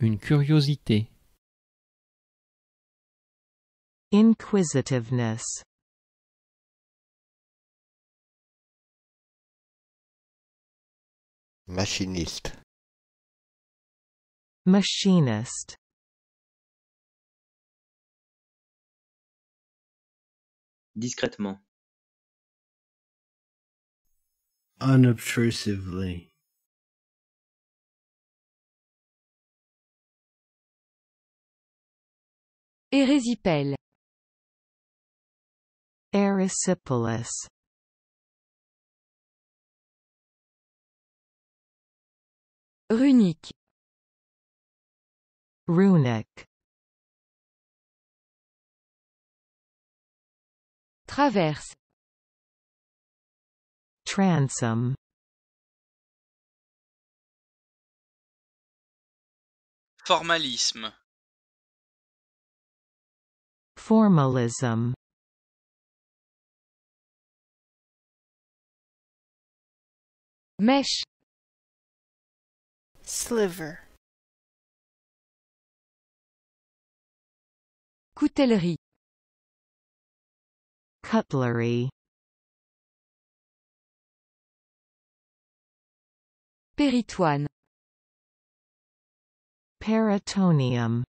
Une curiosité. Inquisitiveness. Machiniste. Machinist. Discrètement. unobtrusively, Érésipèle. Erysipelas. Runique. Runic. Traverse. Transom. Formalisme. formalism. Mesh. Sliver. Coutellerie. Cutlery. Peritoine. Peritoneum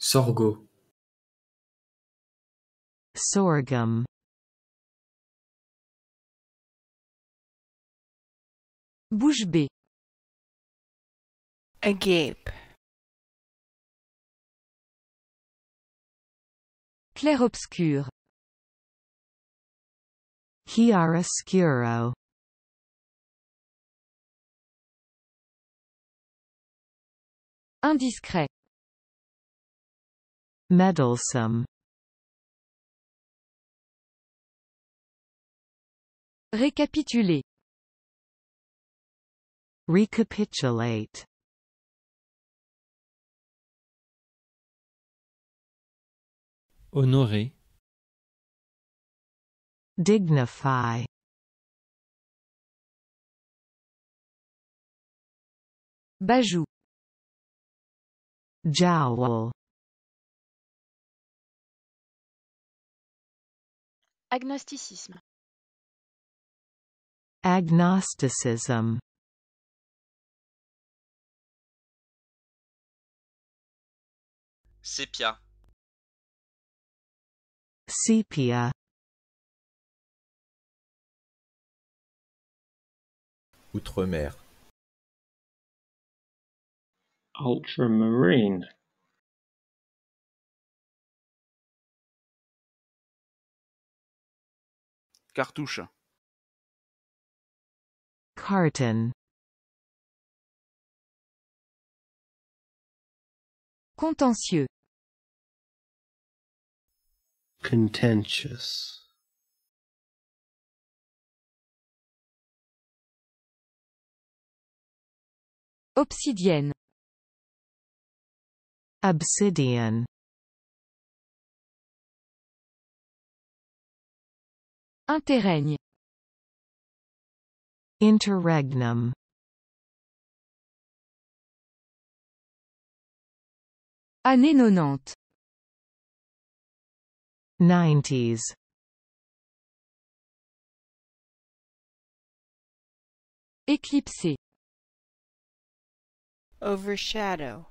Sorgho. Sorghum. Bouche bée. Agape. Clair-obscur. Chiaroscuro. Indiscret. Meddlesome. Récapituler. Recapitulate. Honorer. Dignify. Bajou. Jowl. Agnosticisme. Agnosticism. Sépia. Sepia. Outre-mer. ultramarine, Cartouche. Carton. Contentieux. contentious, Obsidienne. Obsidian. Interrègne. Interregnum. Année 90. 90s. Éclipsé. Overshadow.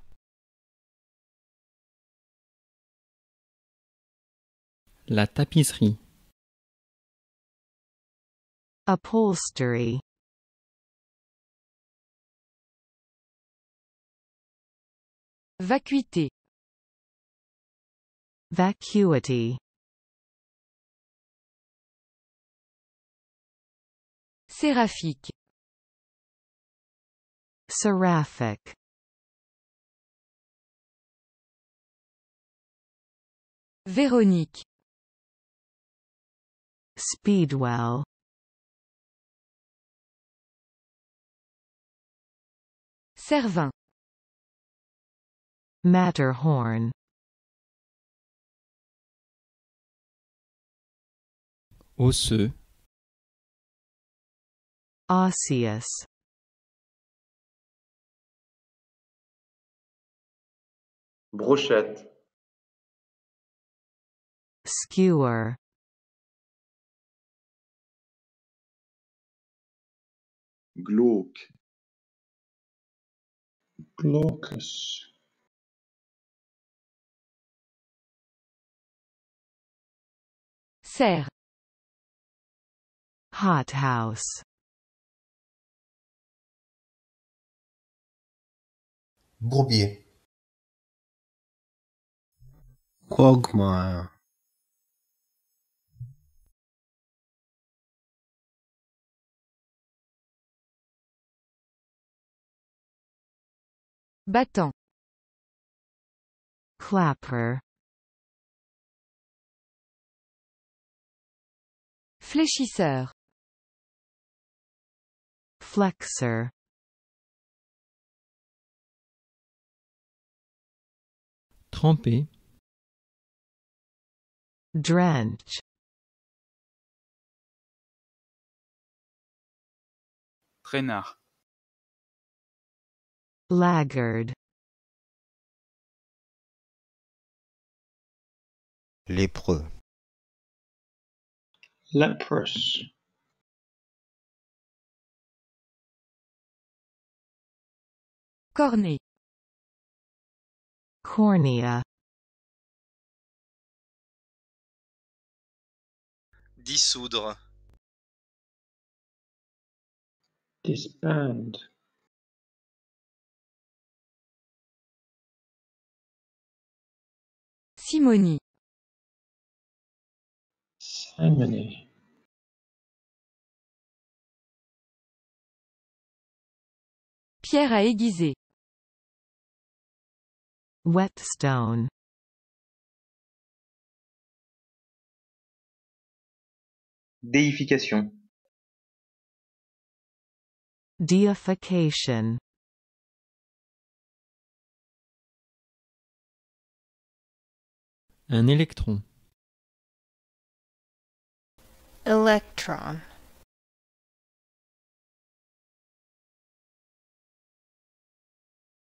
La tapisserie. Upholstery. Vacuité. Vacuity. Séraphique. Seraphic. Véronique. Speedwell. Servin. Matterhorn. Osseux. Osseous. Brochette. Skewer. Glauque. Glaucus. Serre. Hothouse. Bourbier. Quagmire. Battant. Clapper. Fléchisseur. Flexor. Tremper. Drench. Traînard. Laggard. Lépreux. Leprous. Cornet. Cornea. Dissoudre. Disband. Simonie. Simony. Pierre à aiguiser. Whetstone. Déification. Deification. Un électron. Electron.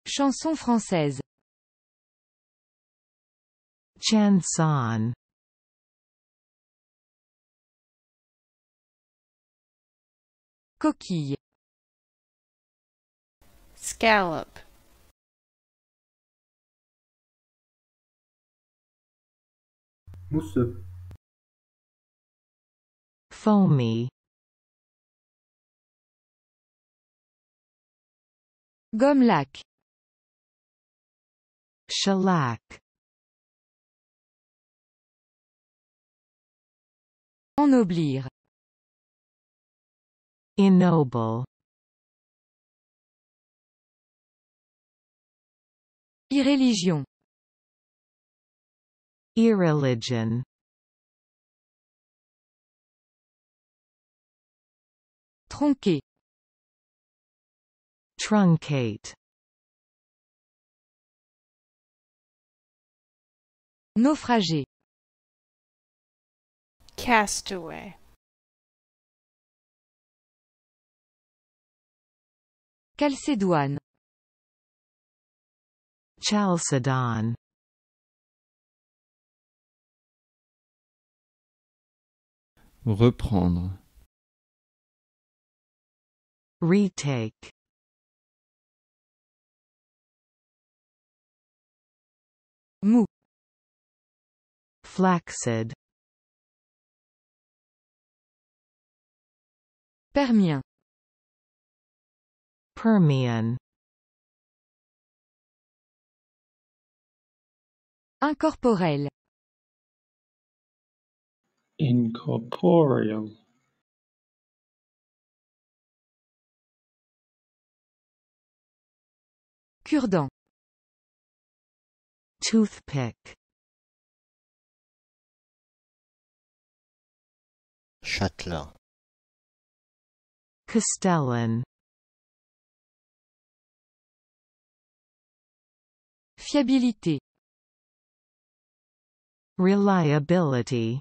Chanson française. Chanson. Coquille. Scallop. Mousseux. Foamy. Gomme lac. Shellac. Ennoblir. Ennoble. Irréligion. Irreligion. Tronquer. Truncate. Naufrager. Castaway. Calcédoine. Chalcedon. Reprendre. Retake. Mou. Flaccid. Permien. Permian. Incorporel. Incorporeal. Cure-dent. Toothpick. Châtelain. Castellan. Fiabilité. Reliability.